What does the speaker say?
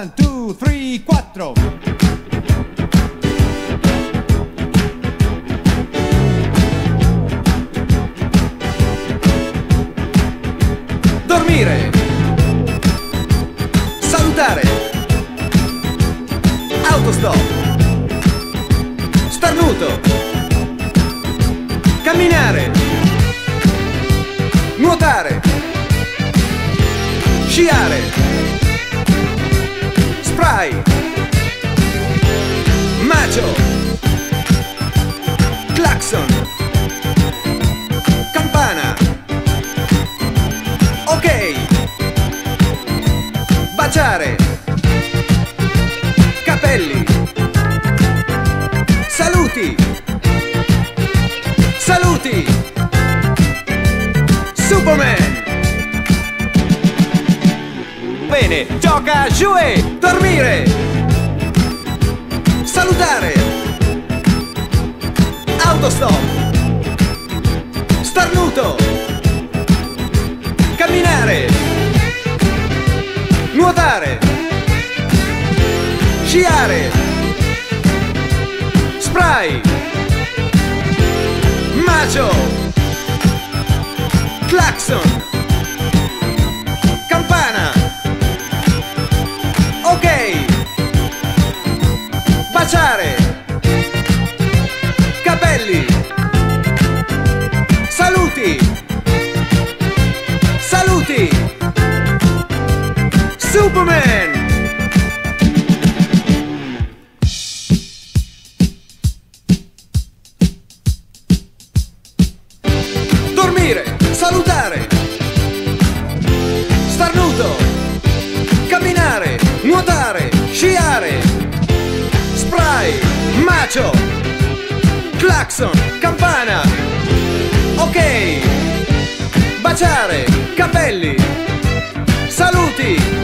One, two, three, quattro. Dormire. Salutare. Autostop. Starnuto. Camminare. Nuotare. Sciare. Spray. Macio. Claxon. Campana. Ok. Baciare. Bene, gioca, jouer, dormire. Salutare. Autostop. Starnuto. Camminare. Nuotare. Sciare. Spray. Macio. Baciare. Capelli. Saluti. Saluti. Superman. Dormire, Claxon, campana. Ok. Baciare, capelli. Saluti.